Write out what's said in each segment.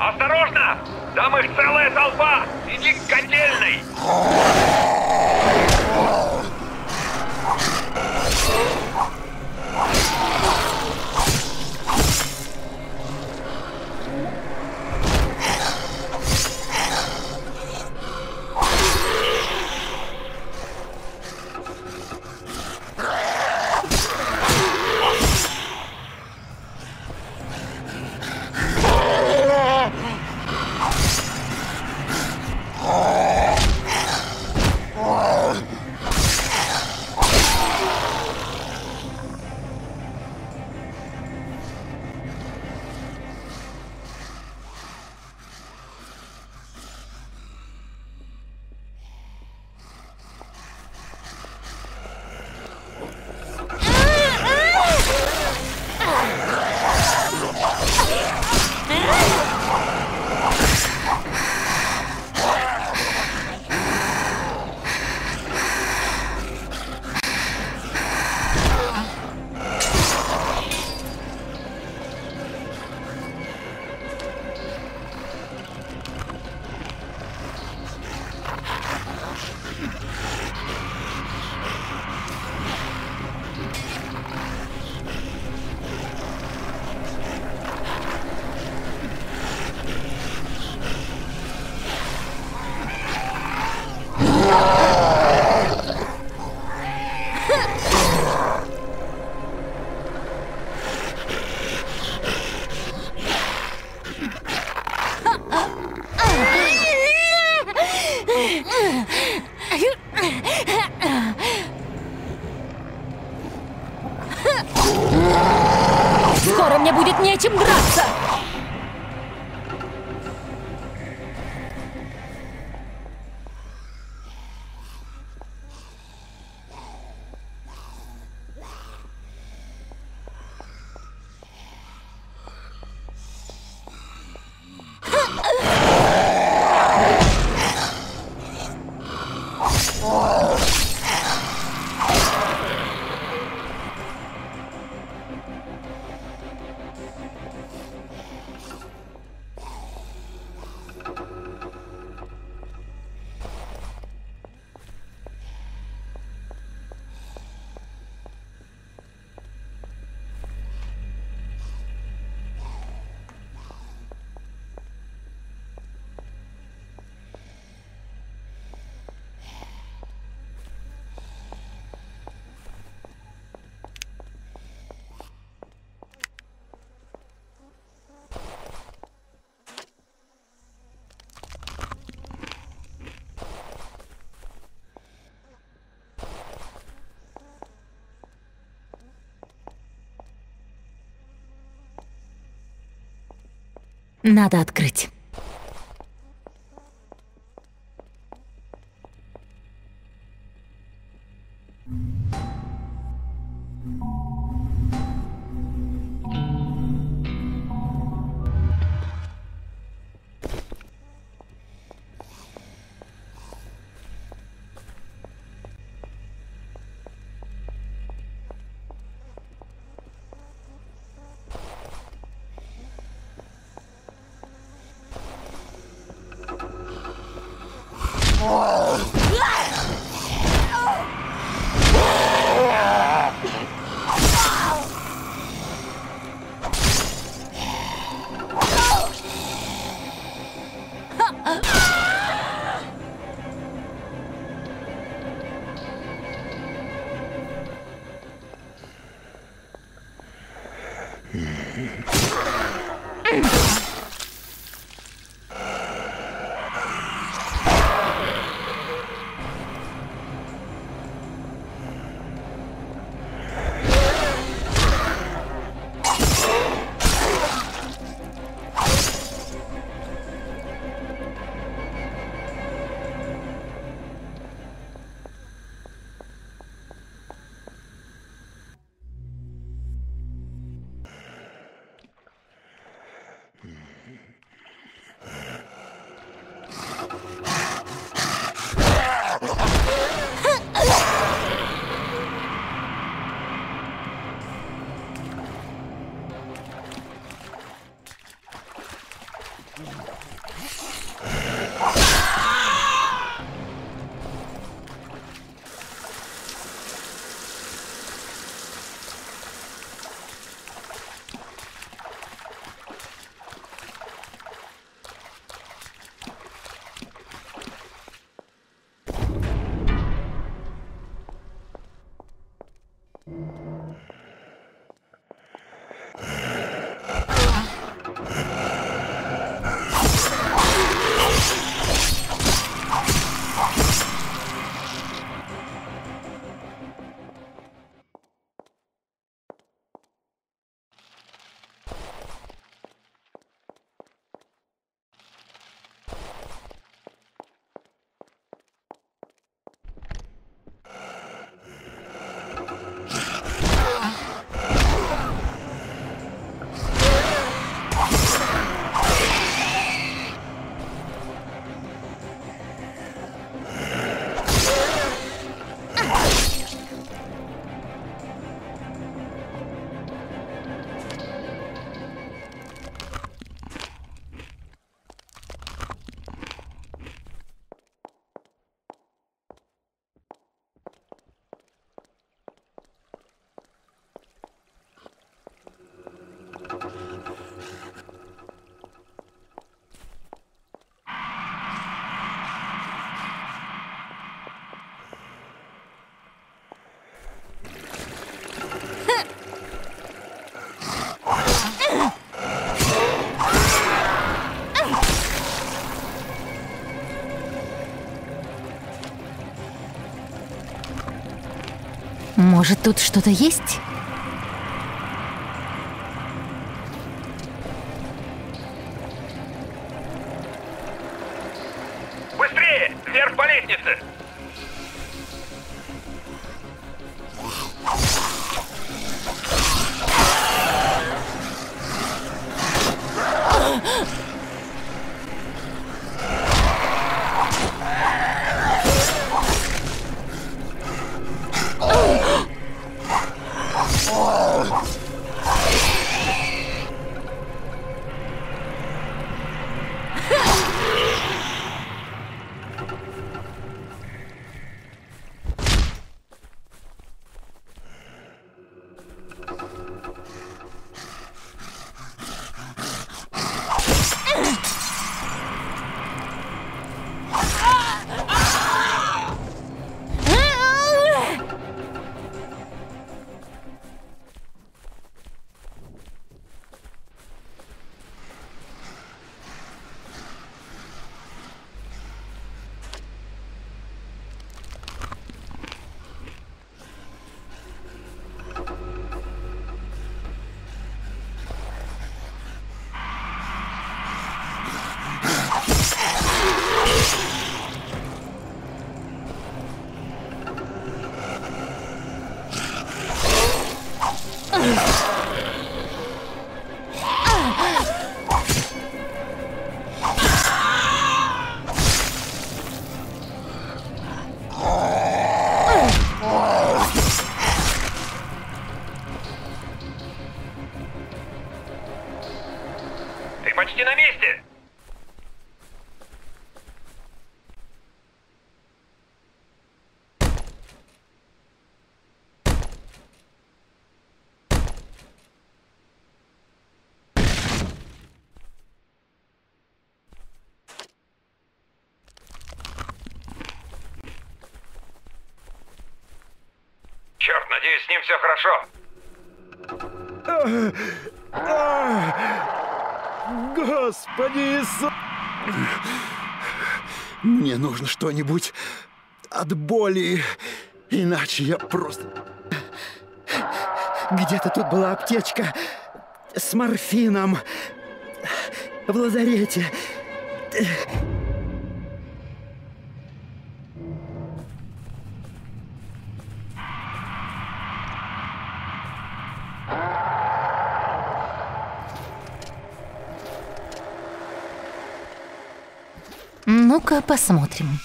Осторожно! Там их целая толпа! Иди к котельной! Надо открыть. Может, тут что-то есть? Быстрее! Вверх по лестнице! Надеюсь, с ним все хорошо. Господи Иисус! Мне нужно что-нибудь от боли, иначе я просто... Где-то тут была аптечка с морфином в лазарете. Посмотрим.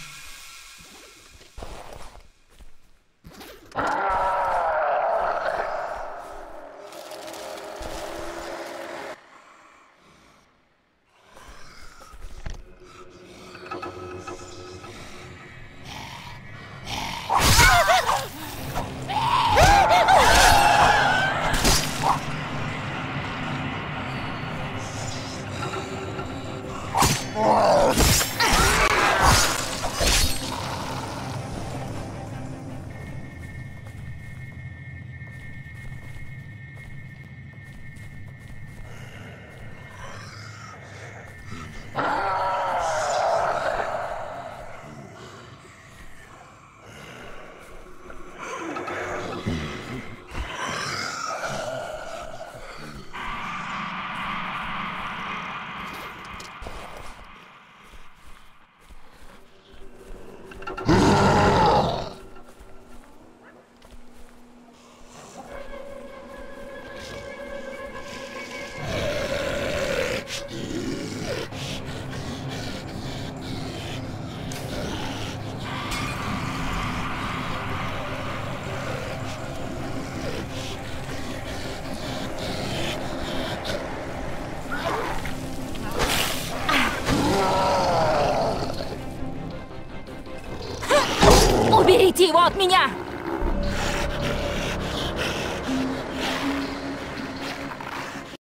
Уберите Mm. От меня!